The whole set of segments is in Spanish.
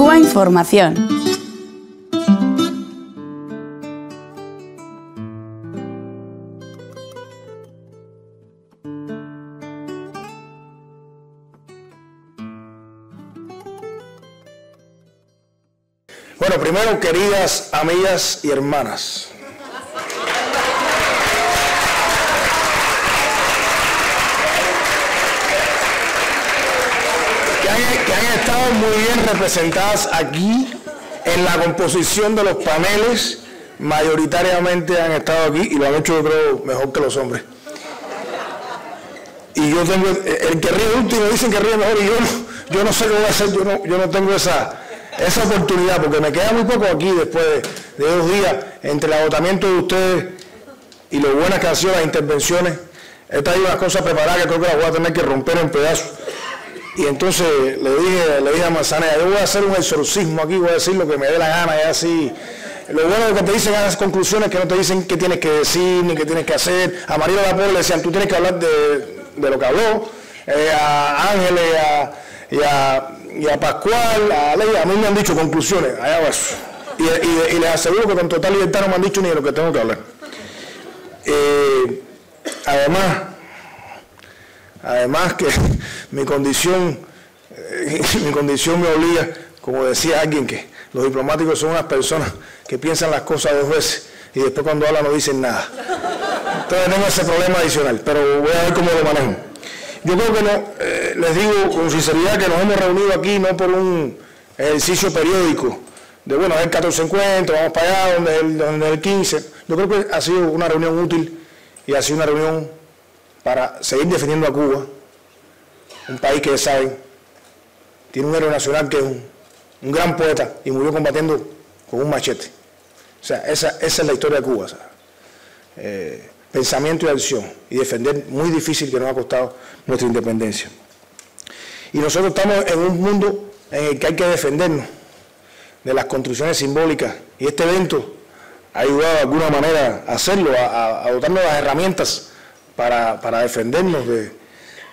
Cuba Información. Bueno, primero, queridas amigas y hermanas, que han, estado muy representadas aquí en la composición de los paneles, mayoritariamente han estado aquí y lo han hecho yo creo mejor que los hombres. Y yo tengo, el que ríe último dicen que ríe mejor y yo no, yo no sé qué voy a hacer, yo no, yo no tengo esa, esa oportunidad porque me queda muy poco aquí después de, dos días entre el agotamiento de ustedes y lo buenas que han sido las intervenciones. Esta hay unas cosas preparadas que creo que las voy a tener que romper en pedazos. Y entonces le dije, le dije a Manzanera, yo voy a hacer un exorcismo aquí, voy a decir lo que me dé la gana y así. Lo bueno de que te dicen las conclusiones que no te dicen qué tienes que decir ni qué tienes que hacer. A María la le decían, tú tienes que hablar de, lo que habló. Eh, a Ángeles y a, a, Pascual, a Ley, a mí me han dicho conclusiones. Allá Y, y, les aseguro que con total libertad no me han dicho ni de lo que tengo que hablar. Eh, además, Además que mi condición, eh, mi condición me obliga, como decía alguien, que los diplomáticos son unas personas que piensan las cosas dos veces y después cuando hablan no dicen nada. Entonces tengo ese problema adicional, pero voy a ver cómo lo manejo. Yo creo que no, eh, les digo con sinceridad que nos hemos reunido aquí no por un ejercicio periódico, de bueno, es el 14 encuentro, vamos para allá, donde el, donde el 15. Yo creo que ha sido una reunión útil y ha sido una reunión para seguir defendiendo a Cuba, un país que saben, tiene un héroe nacional que es un, gran poeta y murió combatiendo con un machete. O sea, esa, es la historia de Cuba. Eh, pensamiento y acción y defender muy difícil que nos ha costado nuestra independencia. Y nosotros estamos en un mundo en el que hay que defendernos de las construcciones simbólicas y este evento ha ayudado de alguna manera a hacerlo, a, a dotarnos las herramientas para, defendernos de,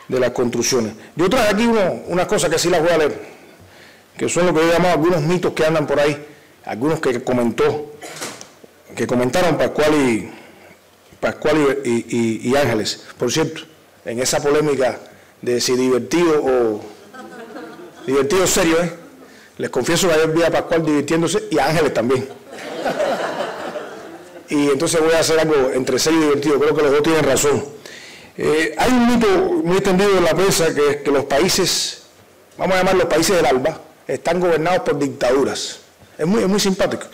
las construcciones. Yo traje aquí unas cosas que sí las voy a leer, que son lo que yo llamo algunos mitos que andan por ahí, algunos que comentó, que comentaron Pascual y, Pascual y, Ángeles. Por cierto, en esa polémica de si divertido o divertido serio, ¿eh? les confieso que ayer vi a Pascual divirtiéndose y a Ángeles también. Y entonces voy a hacer algo entre serio y divertido, creo que los dos tienen razón. Eh, hay un mito muy extendido en la prensa que es que los países, vamos a llamar los países del ALBA, están gobernados por dictaduras. Es muy, muy simpático.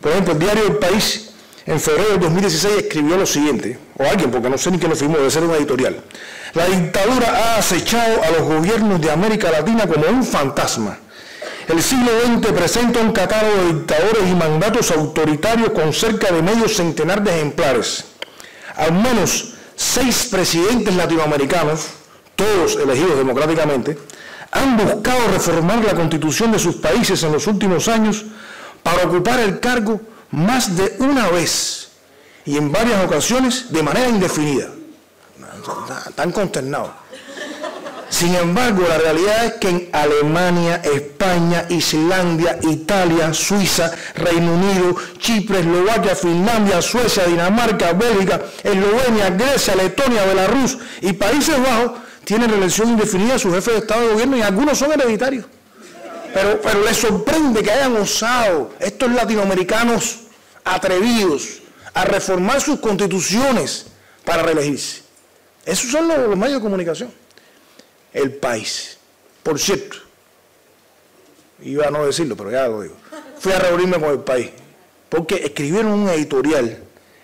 Por ejemplo, el diario El País en febrero de 2016 escribió lo siguiente, o alguien, porque no sé ni quién lo firmó, debe ser un editorial. La dictadura ha acechado a los gobiernos de América Latina como un fantasma. El siglo XX presenta un catálogo de dictadores y mandatos autoritarios con cerca de medio centenar de ejemplares. Al menos seis presidentes latinoamericanos, todos elegidos democráticamente, han buscado reformar la constitución de sus países en los últimos años para ocupar el cargo más de una vez y en varias ocasiones de manera indefinida. Están consternados. Sin embargo, la realidad es que en Alemania, España, Islandia, Italia, Suiza, Reino Unido, Chipre, Eslovaquia, Finlandia, Suecia, Dinamarca, Bélgica, Eslovenia, Grecia, Letonia, Belarus y Países Bajos tienen reelección indefinida su jefe de Estado de Gobierno y algunos son hereditarios. Pero, pero les sorprende que hayan osado estos latinoamericanos atrevidos a reformar sus constituciones para reelegirse. Esos son los medios de comunicación el país. Por cierto, iba a no decirlo, pero ya lo digo. Fui a reunirme con el país, porque escribieron un editorial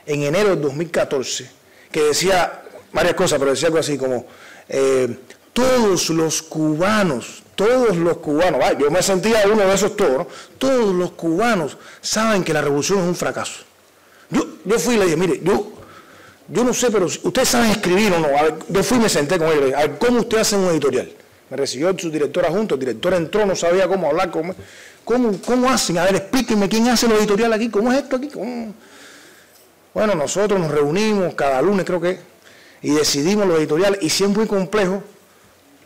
en enero del 2014 que decía varias cosas, pero decía algo así como, eh, todos los cubanos, todos los cubanos, yo me sentía uno de esos todos, todos los cubanos saben que la revolución es un fracaso. Yo, yo fui y le dije, mire, yo yo no sé, pero ustedes saben escribir o no. yo fui y me senté con ellos. A ver, ¿cómo usted hace un editorial? Me recibió su directora junto, el director entró, no sabía cómo hablar. ¿Cómo, cómo, hacen? A ver, explíquenme quién hace el editorial aquí, ¿cómo es esto aquí? Bueno, nosotros nos reunimos cada lunes, creo que, y decidimos los editoriales. Y si es muy complejo,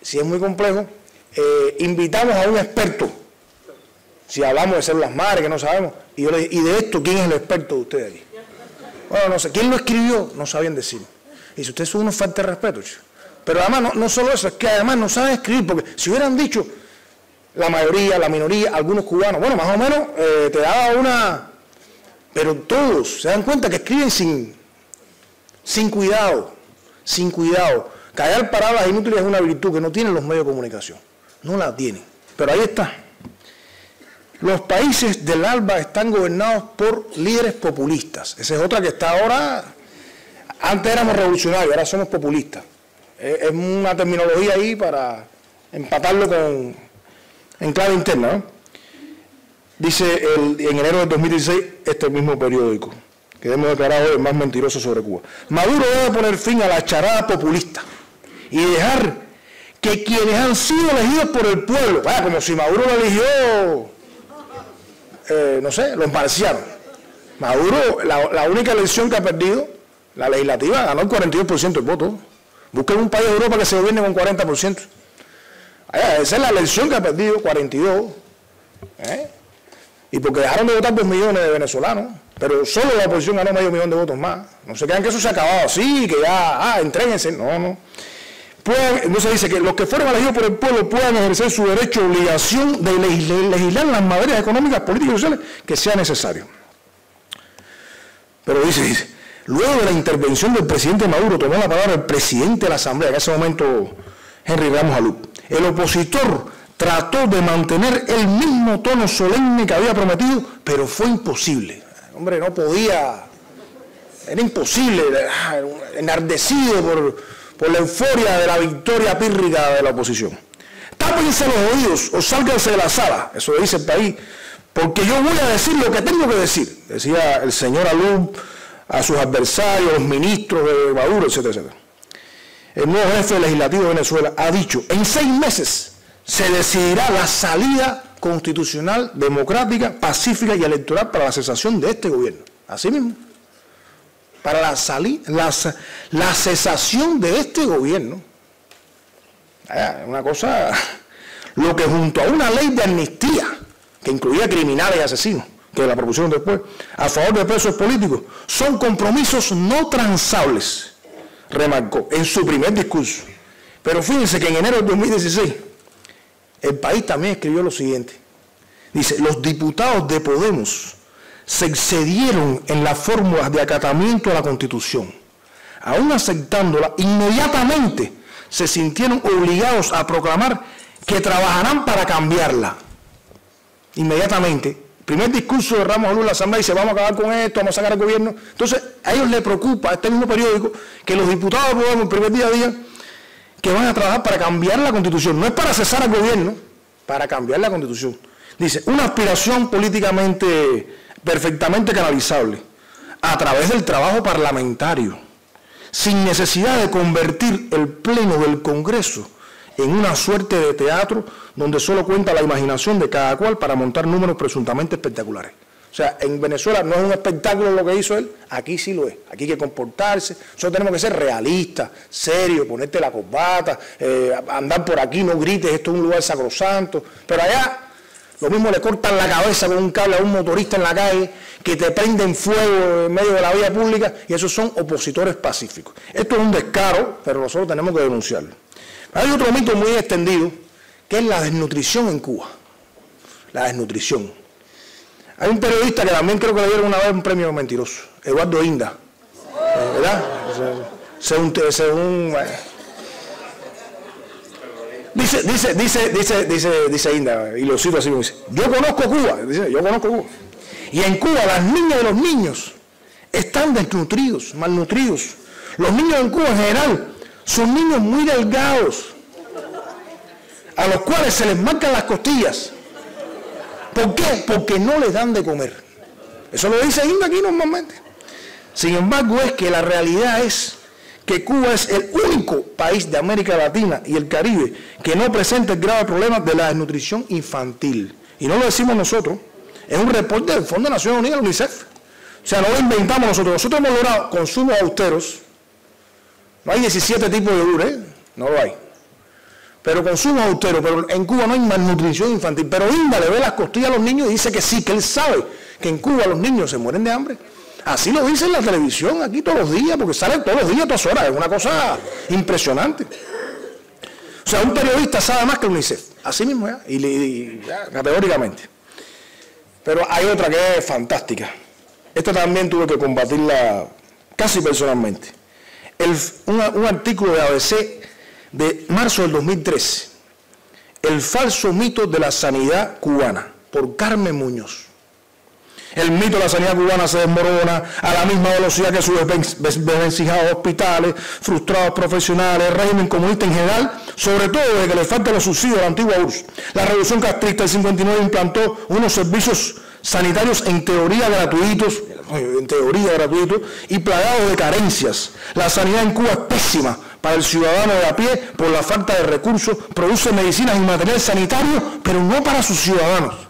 si es muy complejo, eh, invitamos a un experto Si hablamos de células madres que no sabemos. Y yo le dije, ¿y de esto quién es el experto de ustedes aquí? Bueno, no sé. ¿Quién lo escribió? No sabían decir. Y si ustedes son unos falta de respeto, Pero además, no, no solo eso, es que además no saben escribir, porque si hubieran dicho la mayoría, la minoría, algunos cubanos, bueno, más o menos eh, te daba una... Pero todos se dan cuenta que escriben sin, sin cuidado, sin cuidado. Callar palabras inútiles es una virtud que no tienen los medios de comunicación. No la tienen. Pero ahí está. Los países del ALBA están gobernados por líderes populistas. Esa es otra que está ahora. Antes éramos revolucionarios, ahora somos populistas. Es una terminología ahí para empatarlo con, en clave interna. ¿no? Dice el, en enero de 2016 este mismo periódico, que hemos declarado el más mentiroso sobre Cuba. Maduro debe poner fin a la charada populista y dejar que quienes han sido elegidos por el pueblo, vaya, como si Maduro lo eligió eh, no sé, los marcianos. Maduro, la, única elección que ha perdido, la legislativa, ganó el 42% del voto. Busquen un país de Europa que se gobierne con 40%. esa es la elección que ha perdido, 42. ¿eh? Y porque dejaron de votar dos millones de venezolanos, pero solo la oposición ganó medio millón de votos más. No se crean que eso se ha acabado así, que ya, ah, entréguense. No, no no se dice que los que fueron elegidos por el pueblo puedan ejercer su derecho obligación de legislar en las materias económicas, políticas y sociales que sea necesario. Pero dice, dice, luego de la intervención del presidente Maduro tomó la palabra el presidente de la Asamblea, en ese momento Henry Ramos Alú. El opositor trató de mantener el mismo tono solemne que había prometido, pero fue imposible. hombre, no podía, era imposible, enardecido por por la euforia de la victoria pírrica de la oposición. Tápense los oídos o sálganse de la sala, eso dice el país, porque yo voy a decir lo que tengo que decir, decía el señor Alum a sus adversarios, los ministros de Maduro, etcétera, etcétera. El nuevo jefe legislativo de Venezuela ha dicho, en seis meses se decidirá la salida constitucional, democrática, pacífica y electoral para la cesación de este gobierno. Así mismo para la, la, la cesación de este gobierno. Una cosa, lo que junto a una ley de amnistía, que incluía criminales y asesinos, que la propusieron después, a favor de presos políticos, son compromisos no transables, remarcó en su primer discurso. Pero fíjense que en enero de 2016, el país también escribió lo siguiente. Dice, los diputados de Podemos se excedieron en las fórmulas de acatamiento a la Constitución. Aún aceptándola, inmediatamente se sintieron obligados a proclamar que trabajarán para cambiarla. Inmediatamente. Primer discurso de Ramos Lula en la Asamblea dice, vamos a acabar con esto, vamos a sacar al gobierno. Entonces, a ellos les preocupa, este mismo periódico, que los diputados Podemos el primer día a día que van a trabajar para cambiar la Constitución. No es para cesar al gobierno, para cambiar la Constitución. Dice, una aspiración políticamente perfectamente canalizable a través del trabajo parlamentario, sin necesidad de convertir el pleno del Congreso en una suerte de teatro donde solo cuenta la imaginación de cada cual para montar números presuntamente espectaculares. O sea, en Venezuela no es un espectáculo lo que hizo él, aquí sí lo es. Aquí hay que comportarse, nosotros tenemos que ser realistas, serios, ponerte la corbata, eh, andar por aquí, no grites, esto es un lugar sacrosanto. Pero allá lo mismo le cortan la cabeza con un cable a un motorista en la calle, que te prenden fuego en medio de la vía pública, y esos son opositores pacíficos. Esto es un descaro, pero nosotros tenemos que denunciarlo. Hay otro mito muy extendido, que es la desnutrición en Cuba. La desnutrición. Hay un periodista que también creo que le dieron una vez un premio mentiroso, Eduardo Inda. ¿Verdad? Según, según Dice, dice, dice, dice, dice, dice Inda, y lo cito así, dice, yo conozco Cuba, dice, yo conozco Cuba. Y en Cuba las niñas y los niños están desnutridos, malnutridos. Los niños en Cuba en general son niños muy delgados, a los cuales se les marcan las costillas. ¿Por qué? Porque no les dan de comer. Eso lo dice Inda aquí normalmente. Sin embargo, es que la realidad es que Cuba es el único país de América Latina y el Caribe que no presenta el grave problema de la desnutrición infantil. Y no lo decimos nosotros, es un reporte del Fondo de Naciones Unidas, UNICEF. O sea, no lo inventamos nosotros. Nosotros hemos logrado consumos austeros. No hay 17 tipos de yogur, ¿eh? No lo hay. pero consumo austero, pero en Cuba no hay malnutrición infantil. Pero Inda le ve las costillas a los niños y dice que sí, que él sabe que en Cuba los niños se mueren de hambre. Así lo dice en la televisión aquí todos los días, porque sale todos los días, todas horas, es una cosa impresionante. O sea, un periodista sabe más que UNICEF, así mismo y, categóricamente. Pero hay otra que es fantástica. Esta también tuve que combatirla casi personalmente. un artículo de ABC de marzo del 2013, El falso mito de la sanidad cubana, por Carmen Muñoz. El mito de la sanidad cubana se desmorona a la misma velocidad que sus desvencijados hospitales, frustrados profesionales, régimen comunista en general, sobre todo desde que le faltan los subsidios a la antigua URSS. La revolución castrista del 59 implantó unos servicios sanitarios en teoría gratuitos, en teoría gratuitos y plagados de carencias. La sanidad en Cuba es pésima para el ciudadano de a pie por la falta de recursos, produce medicinas y material sanitario, pero no para sus ciudadanos.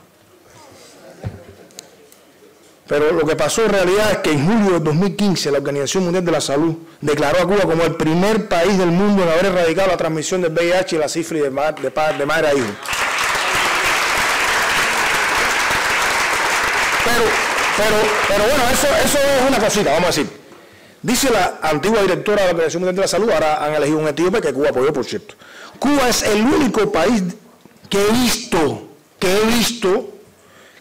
Pero lo que pasó en realidad es que en julio de 2015 la Organización Mundial de la Salud declaró a Cuba como el primer país del mundo en haber erradicado la transmisión del VIH y la sífilis de, de, madre a hijo. Pero, pero, pero bueno, eso, eso es una cosita, vamos a decir. Dice la antigua directora de la Organización Mundial de la Salud, ahora han elegido un etíope que Cuba apoyó, por cierto. Cuba es el único país que he visto, que he visto,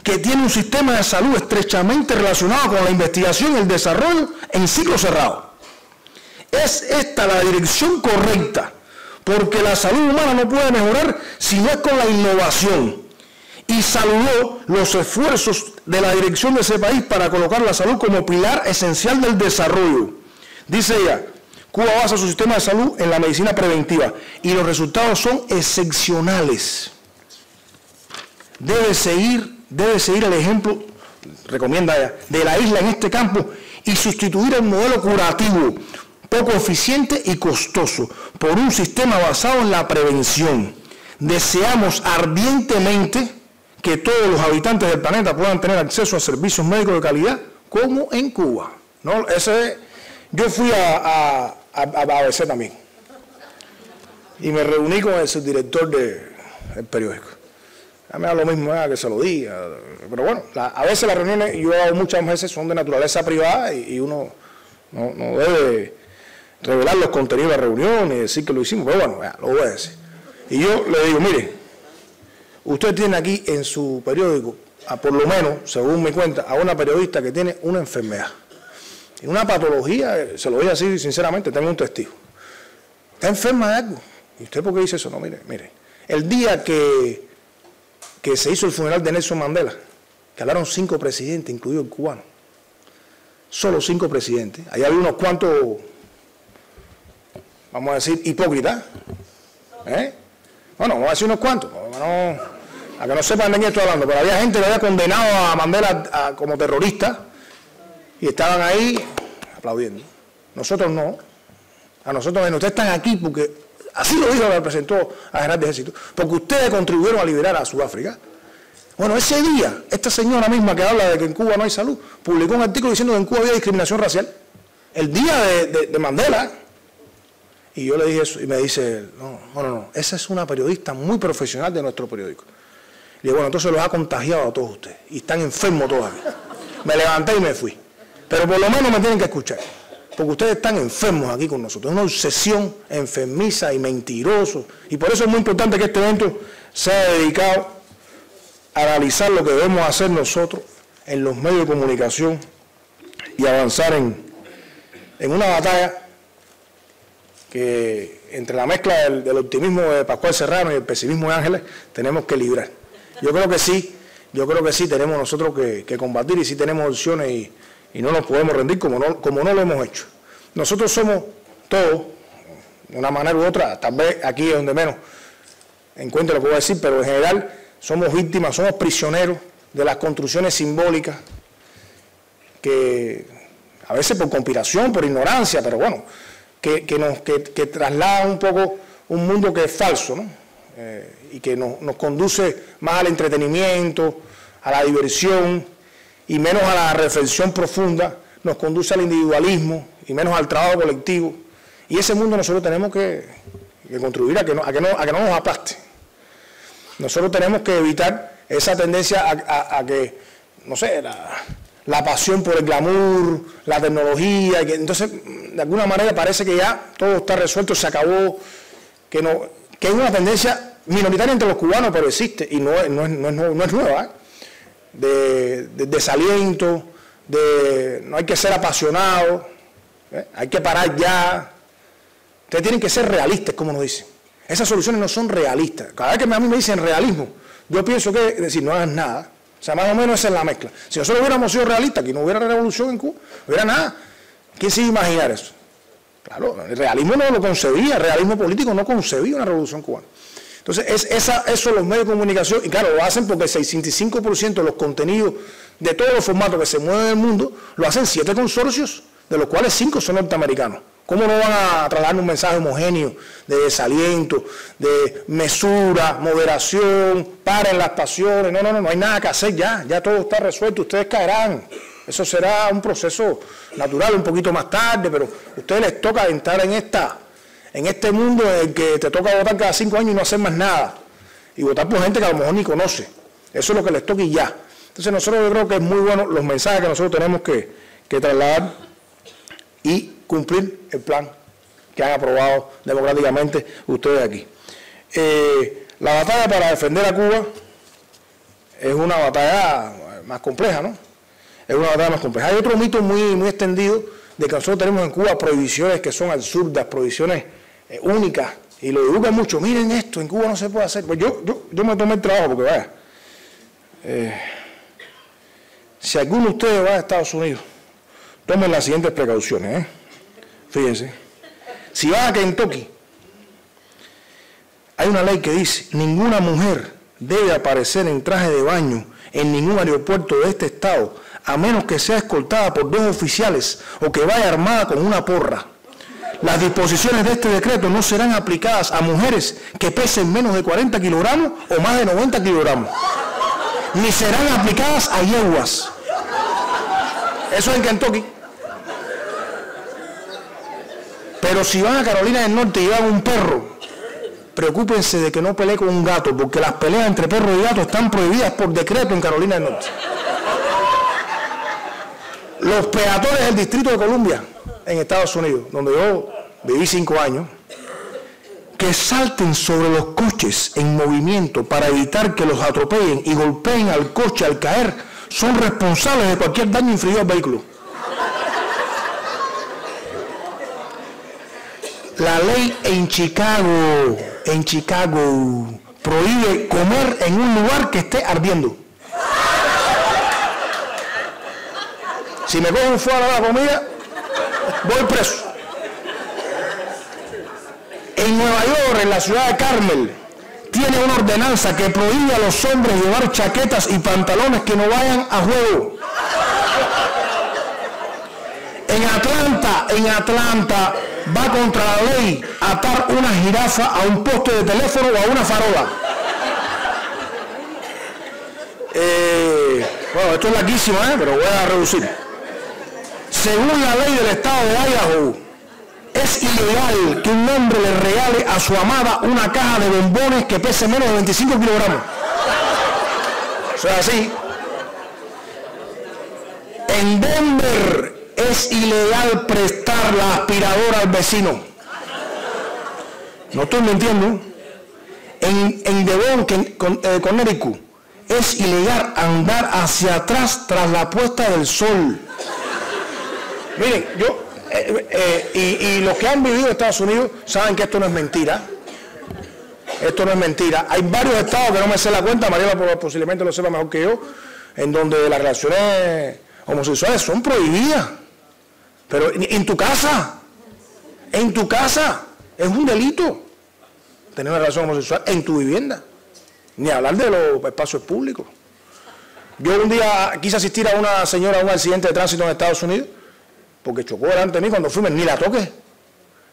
que tiene un sistema de salud estrechamente relacionado con la investigación y el desarrollo en ciclo cerrado. Es esta la dirección correcta, porque la salud humana no puede mejorar si no es con la innovación. Y saludó los esfuerzos de la dirección de ese país para colocar la salud como pilar esencial del desarrollo. Dice ella, Cuba basa su sistema de salud en la medicina preventiva y los resultados son excepcionales. Debe seguir, debe seguir el ejemplo, recomienda ella, de la isla en este campo y sustituir el modelo curativo, poco eficiente y costoso, por un sistema basado en la prevención. Deseamos ardientemente que todos los habitantes del planeta puedan tener acceso a servicios médicos de calidad como en Cuba. ¿No? Ese, yo fui a, a, a, ABC también y me reuní con el subdirector de, del periódico. A mí da lo mismo que se lo diga, pero bueno, a veces las reuniones, yo hago muchas veces, son de naturaleza privada y, uno no, debe revelar los contenidos de la reunión y decir que lo hicimos, pero bueno, lo voy a decir. Y yo le digo, mire, Usted tiene aquí en su periódico, por lo menos, según me cuenta, a una periodista que tiene una enfermedad. Y una patología, se lo voy a decir sinceramente, tengo un testigo. Está enferma de algo. ¿Y usted por qué dice eso? No, mire, mire. El día que, que se hizo el funeral de Nelson Mandela, que hablaron cinco presidentes, incluido el cubano. Solo cinco presidentes. Ahí había unos cuantos, vamos a decir, hipócritas. ¿Eh? Bueno, vamos a decir unos cuantos. No, a que no sepan de quién estoy hablando, pero había gente que había condenado a Mandela como terrorista y estaban ahí aplaudiendo. Nosotros no. A nosotros. Ustedes están aquí porque, así lo dijo el representó a General de Ejército, porque ustedes contribuyeron a liberar a Sudáfrica. Bueno, ese día, esta señora misma que habla de que en Cuba no hay salud, publicó un artículo diciendo que en Cuba había discriminación racial. El día de Mandela, y yo le dije eso y me dice, no, no, no, esa es una periodista muy profesional de nuestro periódico. Le digo, bueno, entonces los ha contagiado a todos ustedes y están enfermos todavía. Me levanté y me fui. Pero por lo menos me tienen que escuchar. Porque ustedes están enfermos aquí con nosotros. Es una obsesión enfermiza y mentiroso. Y por eso es muy importante que este evento sea dedicado a analizar lo que debemos hacer nosotros en los medios de comunicación y avanzar en, en una batalla que entre la mezcla del, optimismo de Pascual Serrano y el pesimismo de Ángeles tenemos que librar. Yo creo que sí, yo creo que sí tenemos nosotros que, combatir y sí tenemos opciones y, no nos podemos rendir como no, como no lo hemos hecho. Nosotros somos todos, de una manera u otra, tal vez aquí es donde menos encuentro lo que voy a decir, pero en general somos víctimas, somos prisioneros de las construcciones simbólicas que a veces por conspiración, por ignorancia, pero bueno, que, nos, que, traslada un poco un mundo que es falso, ¿no? Eh, y que nos, conduce más al entretenimiento, a la diversión y menos a la reflexión profunda, nos conduce al individualismo y menos al trabajo colectivo. Y ese mundo nosotros tenemos que, que contribuir a que no, a que no, a que no nos aplaste. Nosotros tenemos que evitar esa tendencia a, que, no sé, la, pasión por el glamour, la tecnología, que entonces de alguna manera parece que ya todo está resuelto, se acabó, que no, que es una tendencia minoritaria entre los cubanos, pero existe y no, no, es, no es, nueva, ¿eh? De, de, desaliento, de no hay que ser apasionado, ¿eh? hay que parar ya. Ustedes tienen que ser realistas, como nos dicen. Esas soluciones no son realistas. Cada vez que a mí me dicen realismo, yo pienso que decir no hagas nada. O sea, más o menos esa es la mezcla. Si nosotros hubiéramos sido realistas, que no hubiera revolución en Cuba, no hubiera nada. ¿Quién se iba a imaginar eso? Claro, el realismo no lo concebía, el realismo político no concebía una revolución cubana. Entonces, es, esa, eso los medios de comunicación, y claro, lo hacen porque el 65% de los contenidos de todos los formatos que se mueven en el mundo, lo hacen siete consorcios, de los cuales cinco son norteamericanos. ¿Cómo no van a trasladar un mensaje homogéneo de desaliento, de mesura, moderación, paren las pasiones? No, no, no, no hay nada que hacer ya, ya todo está resuelto, ustedes caerán. Eso será un proceso natural un poquito más tarde, pero a ustedes les toca entrar en esta en este mundo en el que te toca votar cada cinco años y no hacer más nada. Y votar por gente que a lo mejor ni conoce. Eso es lo que les toca y ya. Entonces nosotros yo creo que es muy bueno los mensajes que nosotros tenemos que, trasladar y cumplir el plan que han aprobado democráticamente ustedes aquí. Eh, la batalla para defender a Cuba es una batalla más compleja, ¿no? Es una batalla más compleja. Hay otro mito muy, muy extendido de que nosotros tenemos en Cuba prohibiciones que son absurdas, prohibiciones eh, única y lo educa mucho. Miren esto, en Cuba no se puede hacer. Pues yo, yo, me tomé el trabajo porque vaya. Eh, si alguno de ustedes va a Estados Unidos, tomen las siguientes precauciones. ¿eh? Fíjense. Si va a Kentucky, hay una ley que dice, ninguna mujer debe aparecer en traje de baño en ningún aeropuerto de este estado, a menos que sea escoltada por dos oficiales o que vaya armada con una porra. Las disposiciones de este decreto no serán aplicadas a mujeres que pesen menos de 40 kilogramos o más de 90 kilogramos, ni serán aplicadas a yeguas. Eso en Kentucky. Pero si van a Carolina del Norte y llevan un perro, preocúpense de que no pelee con un gato, porque las peleas entre perro y gato están prohibidas por decreto en Carolina del Norte. Los peatones del Distrito de Columbia en Estados Unidos, donde yo viví cinco años, que salten sobre los coches en movimiento para evitar que los atropellen y golpeen al coche al caer, son responsables de cualquier daño infligido al vehículo. La ley en Chicago, en Chicago, prohíbe comer en un lugar que esté ardiendo. Si me cojo fuera la comida, voy preso. En Nueva York, en la ciudad de Carmel, tiene una ordenanza que prohíbe a los hombres llevar chaquetas y pantalones que no vayan a juego. En Atlanta, en Atlanta, va contra la ley atar una jirafa a un poste de teléfono o a una farola. Eh, bueno, esto es laquísimo, ¿eh? pero voy a reducir. Según la ley del estado de Idaho, es ilegal que un hombre le regale a su amada una caja de bombones que pese menos de 25 kilogramos. O sea, así. En Denver es ilegal prestar la aspiradora al vecino. No estoy mintiendo. En, en Devon, con, eh, Connecticut, es ilegal andar hacia atrás tras la puesta del sol. Miren, yo, eh, eh, y, los que han vivido en Estados Unidos saben que esto no es mentira. Esto no es mentira. Hay varios estados que no me sé la cuenta, Mariela posiblemente lo sepa mejor que yo, en donde las relaciones homosexuales son prohibidas. Pero en, tu casa, en tu casa, es un delito tener una relación homosexual en tu vivienda. Ni hablar de los espacios públicos. Yo un día quise asistir a una señora a un accidente de tránsito en Estados Unidos porque chocó delante de mí cuando fuimos, ni la toque.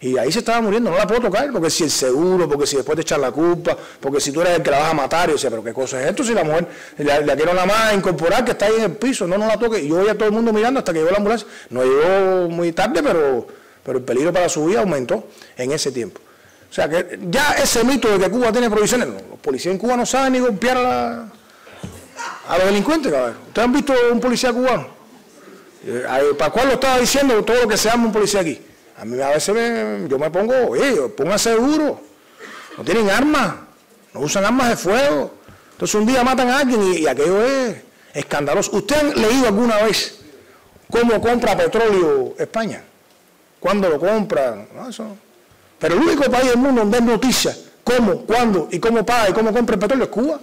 Y ahí se estaba muriendo, no la puedo tocar, porque si el seguro, porque si después te echan la culpa, porque si tú eres el que la vas a matar, y yo decía, pero qué cosa es esto si la mujer la, quiero nada más incorporar que está ahí en el piso, no, no la toque. Y yo veía todo el mundo mirando hasta que llegó la ambulancia. No llegó muy tarde, pero, pero el peligro para su vida aumentó en ese tiempo. O sea, que ya ese mito de que Cuba tiene prohibiciones, los policías en Cuba no saben ni golpear a, a los delincuentes, cabrón. ¿Ustedes han visto un policía cubano? Eh, ¿Para cuál lo estaba diciendo todo lo que se llama un policía aquí? A mí a veces yo me pongo, oye, póngase duro. No tienen armas, no usan armas de fuego. Entonces un día matan a alguien y, aquello es escandaloso. ¿Usted ha leído alguna vez cómo compra petróleo España? ¿Cuándo lo compra? No, eso. Pero el único país del mundo donde hay noticias cómo, cuándo y cómo paga y cómo compra el petróleo es Cuba.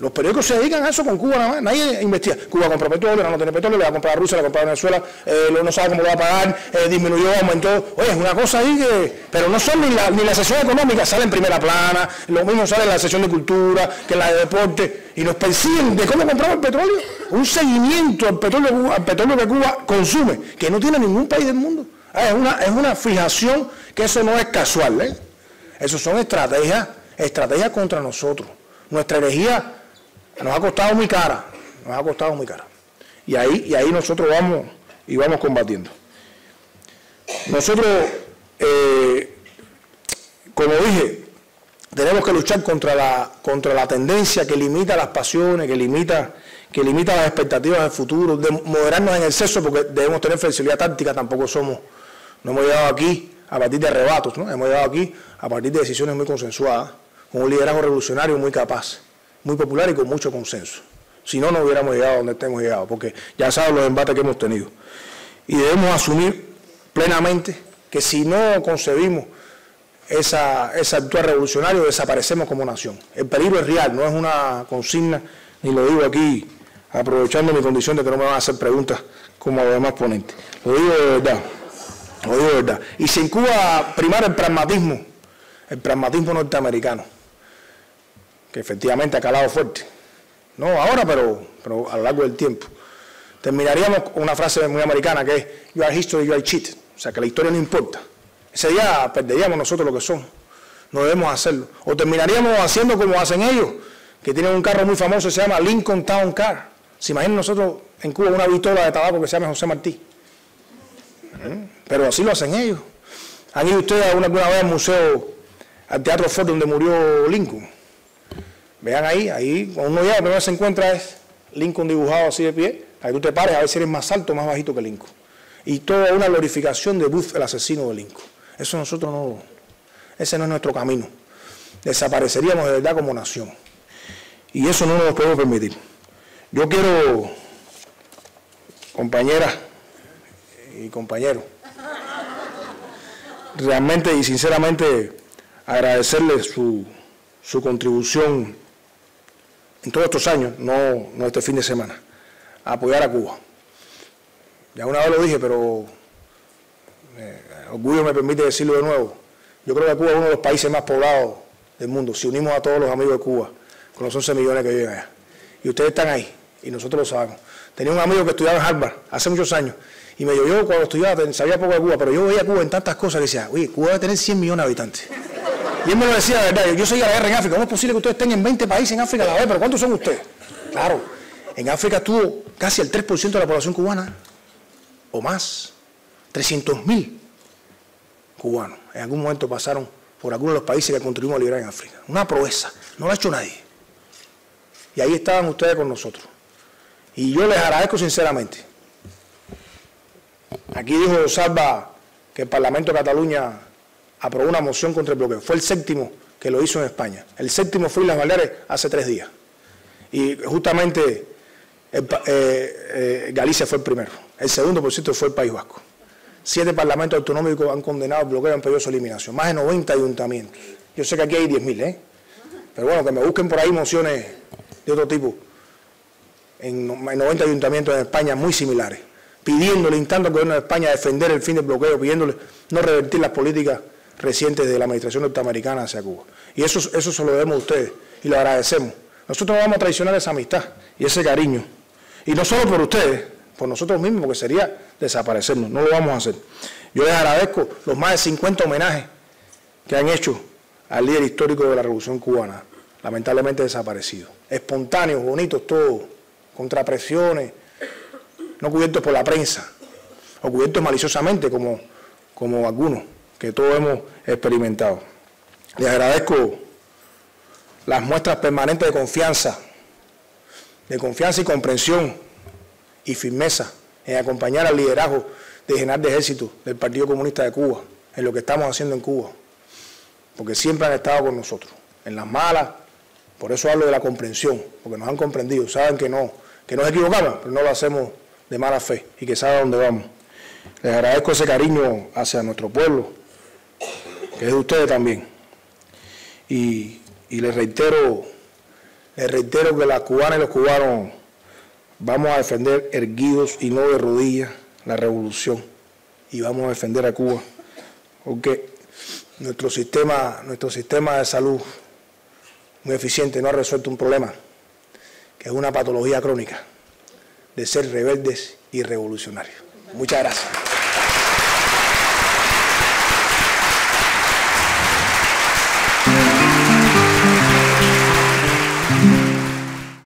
Los periódicos se dedican a eso con Cuba nada más. Nadie investiga. Cuba compra petróleo, no tiene petróleo, le va a comprar a Rusia, le va a comprar a Venezuela, eh, no sabe cómo lo va a pagar, eh, disminuyó, aumentó. Oye, es una cosa ahí que. Pero no son ni la, ni sesión económica, sale en primera plana, lo mismo sale en la sesión de cultura, que en la de deporte, y nos persiguen de cómo compramos el petróleo. Un seguimiento al petróleo, al petróleo que Cuba consume, que no tiene ningún país del mundo. Ah, es, una, es una fijación que eso no es casual. ¿eh? Eso son estrategias, estrategias contra nosotros. Nuestra energía nos ha costado muy cara, nos ha costado muy cara. Y ahí, y ahí nosotros vamos y vamos combatiendo. Nosotros, eh, como dije, tenemos que luchar contra la, contra la tendencia que limita las pasiones, que limita, que limita las expectativas del futuro, de moderarnos en exceso porque debemos tener flexibilidad táctica, tampoco somos, no hemos llegado aquí a partir de arrebatos, ¿no? hemos llegado aquí a partir de decisiones muy consensuadas, con un liderazgo revolucionario muy capaz muy popular y con mucho consenso. Si no, no hubiéramos llegado a donde hemos llegado, porque ya saben los embates que hemos tenido. Y debemos asumir plenamente que si no concebimos esa, ese actuar revolucionario, desaparecemos como nación. El peligro es real, no es una consigna, ni lo digo aquí aprovechando mi condición de que no me van a hacer preguntas como a los demás ponentes. Lo digo de verdad, lo digo de verdad. Y si en Cuba primar el pragmatismo, el pragmatismo norteamericano, que efectivamente ha calado fuerte. No ahora, pero, pero a lo largo del tiempo. Terminaríamos con una frase muy americana que es You are history, you are cheat. O sea, que la historia no importa. Ese día perderíamos nosotros lo que somos. No debemos hacerlo. O terminaríamos haciendo como hacen ellos, que tienen un carro muy famoso, se llama Lincoln Town Car. ¿Se imaginan nosotros en Cuba una pistola de tabaco que se llama José Martí? ¿Eh? Pero así lo hacen ellos. ¿Han ido ustedes alguna, alguna vez al museo, al Teatro Ford donde murió Lincoln? Vean ahí, ahí cuando uno llega, lo primero se encuentra es Lincoln dibujado así de pie, ahí tú te pares a ver si eres más alto o más bajito que Lincoln. Y toda una glorificación de Booth, el asesino de Lincoln. Eso nosotros no, ese no es nuestro camino. Desapareceríamos de verdad como nación. Y eso no nos podemos permitir. Yo quiero, compañeras y compañeros, realmente y sinceramente agradecerles su, su contribución en todos estos años, no, no este fin de semana, a apoyar a Cuba. Ya una vez lo dije, pero eh, orgullo me permite decirlo de nuevo. Yo creo que Cuba es uno de los países más poblados del mundo. Si unimos a todos los amigos de Cuba, con los 11 millones que viven allá. Y ustedes están ahí, y nosotros lo sabemos. Tenía un amigo que estudiaba en Harvard hace muchos años, y me dijo, yo cuando estudiaba sabía poco de Cuba, pero yo veía Cuba en tantas cosas que decía, oye, Cuba debe tener 100 millones de habitantes. Y me lo decía de verdad, yo soy la guerra en África, ¿cómo es posible que ustedes estén en 20 países en África a la vez? ¿Pero cuántos son ustedes? Claro, en África estuvo casi el 3% de la población cubana, o más, 300 mil cubanos. En algún momento pasaron por algunos de los países que contribuimos a liberar en África. Una proeza, no lo ha hecho nadie. Y ahí estaban ustedes con nosotros. Y yo les agradezco sinceramente. Aquí dijo Salva que el Parlamento de Cataluña aprobó una moción contra el bloqueo. Fue el séptimo que lo hizo en España. El séptimo fue en las Baleares hace tres días. Y justamente eh, eh, Galicia fue el primero. El segundo, por cierto, fue el País Vasco. Siete parlamentos autonómicos han condenado el bloqueo y han pedido su eliminación. Más de 90 ayuntamientos. Yo sé que aquí hay 10.000, ¿eh? Pero bueno, que me busquen por ahí mociones de otro tipo. En 90 ayuntamientos en España muy similares. Pidiéndole, instando al gobierno de España a defender el fin del bloqueo, pidiéndole no revertir las políticas recientes de la administración norteamericana hacia Cuba. Y eso, eso se lo debemos a ustedes y lo agradecemos. Nosotros no vamos a traicionar esa amistad y ese cariño. Y no solo por ustedes, por nosotros mismos, porque sería desaparecernos. No lo vamos a hacer. Yo les agradezco los más de 50 homenajes que han hecho al líder histórico de la Revolución Cubana, lamentablemente desaparecido. Espontáneos, bonitos todos, contra presiones, no cubiertos por la prensa, o cubiertos maliciosamente como, como algunos que todos hemos experimentado. Les agradezco las muestras permanentes de confianza, de confianza y comprensión y firmeza en acompañar al liderazgo de general de ejército del Partido Comunista de Cuba en lo que estamos haciendo en Cuba, porque siempre han estado con nosotros, en las malas, por eso hablo de la comprensión, porque nos han comprendido, saben que no, que nos equivocamos, pero no lo hacemos de mala fe y que saben a dónde vamos. Les agradezco ese cariño hacia nuestro pueblo, que es de ustedes también. Y, les reitero, les reitero que las cubanas y los cubanos vamos a defender erguidos y no de rodillas la revolución y vamos a defender a Cuba, porque nuestro sistema, nuestro sistema de salud muy eficiente no ha resuelto un problema que es una patología crónica de ser rebeldes y revolucionarios. Muchas gracias.